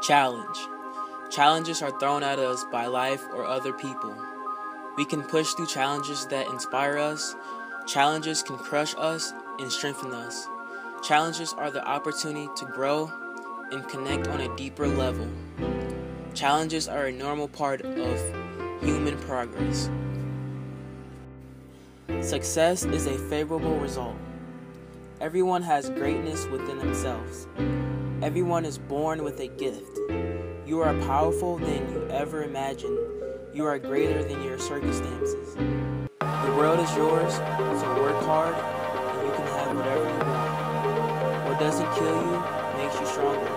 Challenge. Challenges are thrown at us by life or other people. We can push through challenges that inspire us. Challenges can crush us and strengthen us. Challenges are the opportunity to grow and connect on a deeper level. Challenges are a normal part of human progress. Success is a favorable result. Everyone has greatness within themselves. Everyone is born with a gift. You are powerful than you ever imagined. You are greater than your circumstances. The world is yours, so work hard and you can have whatever you want. What doesn't kill you makes you stronger.